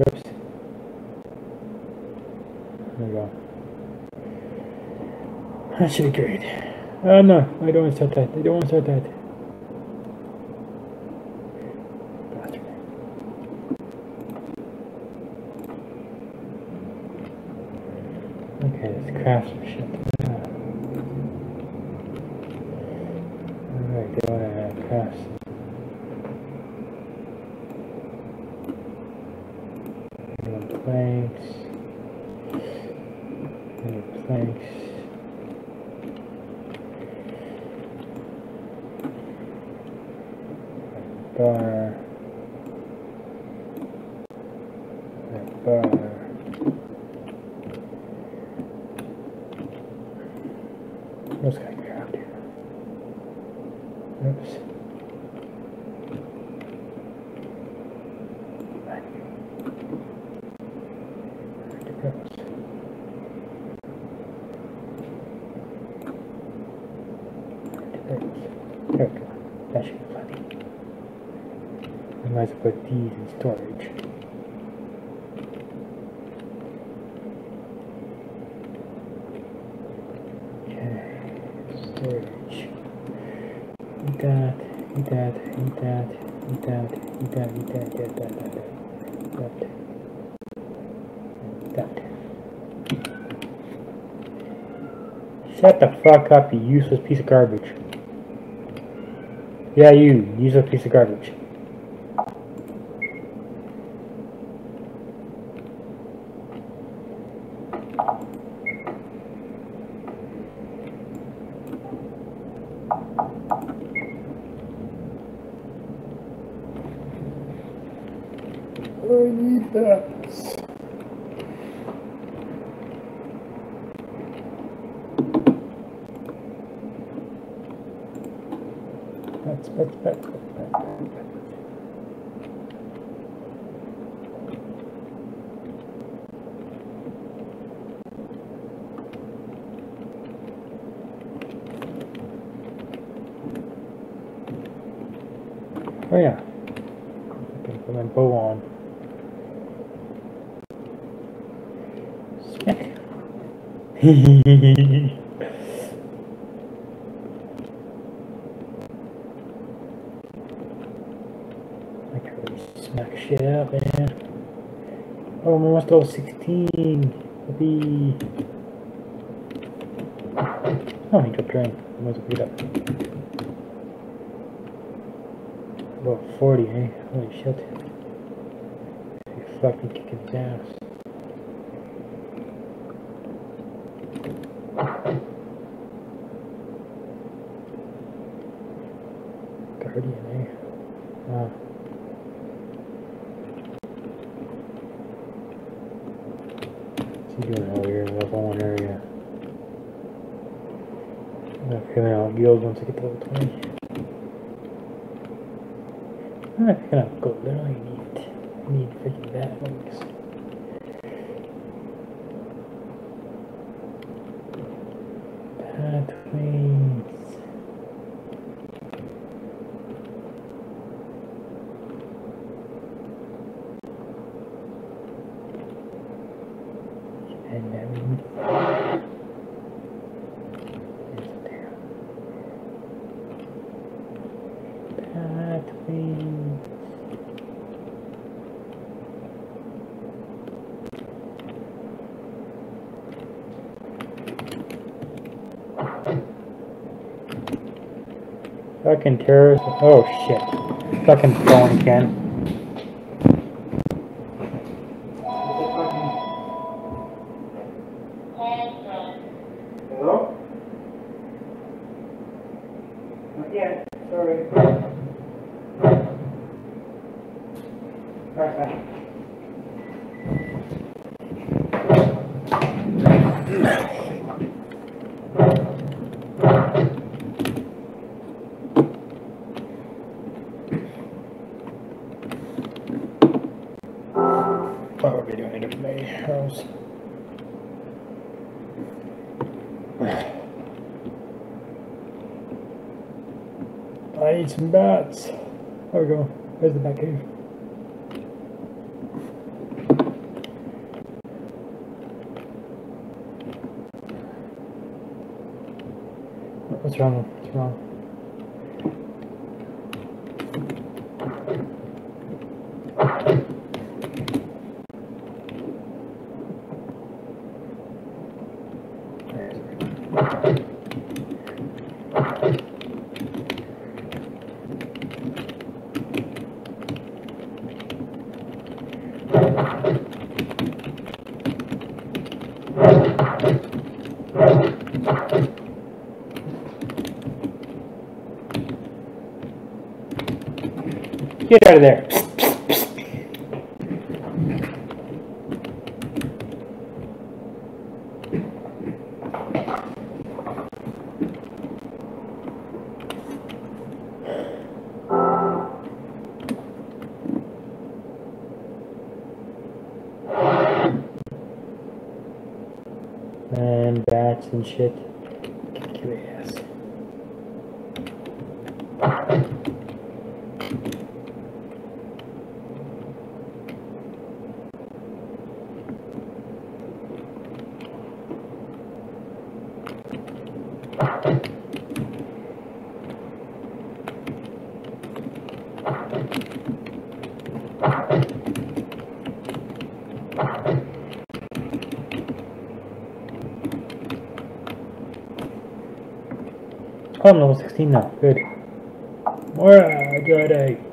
Oops. There we go. That should be great. Oh no, I don't want to start that. I don't want to start that. Okay, let's craft. Alright, do you want to craft some Any planks. Any planks. Bar. That bar. What else can I craft here? Oops. Thank you. Where'd it go? Where'd it go? There we go. That should be plenty. I might as well put these in storage. Okay, storage. Eat that, eat that, eat that, eat that, that, that, that, that, that, that, that. Shut the fuck up, you useless piece of garbage. Yeah, you, useless piece of garbage. I need that. That's, that's, that's. Oh yeah. I can put my bow on. Smack. I can really smack shit out, man. Oh, I'm almost level 16. Yippee. Oh, he got drained. I might it up. About 40, eh? Holy shit. You fucking kicking his ass. Guardian, eh? Ah. What's he doing over here in level 1 area? Okay, I'll yield once I get to level 20. I'm picking up gold. I don't need need freaking bags. Pathways. And then There's there. Pathways. Fucking terrorist. Oh shit. Fucking phone again. I need some bats. There we go. There's the bat cave. What's wrong? What's wrong? Get out of there. And bats and shit. Kick your ass. Oh, I'm level 16 now. Good. More good.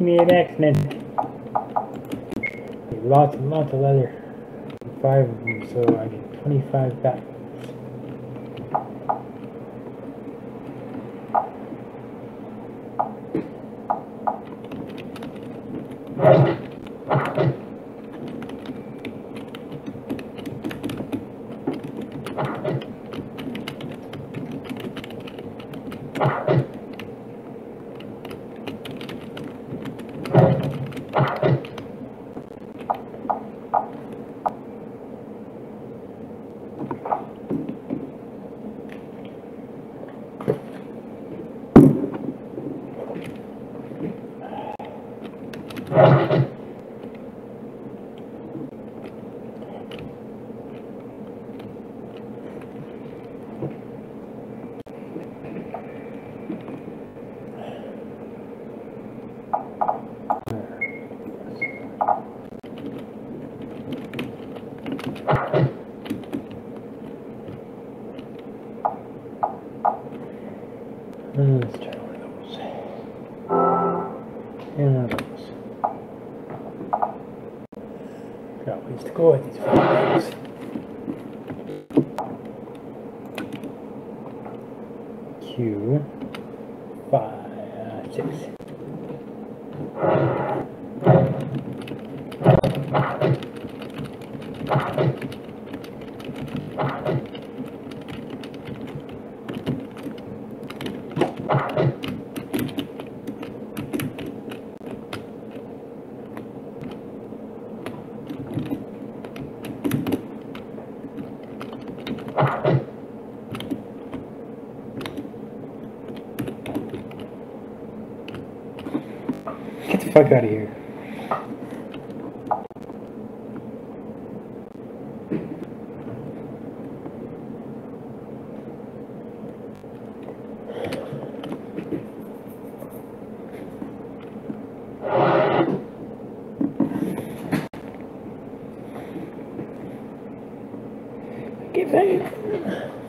Give me an accident. Lots and lots of leather. Five of them, so I get 25 back. Uh, Let's try With these five six. Get the fuck out of here. Get back.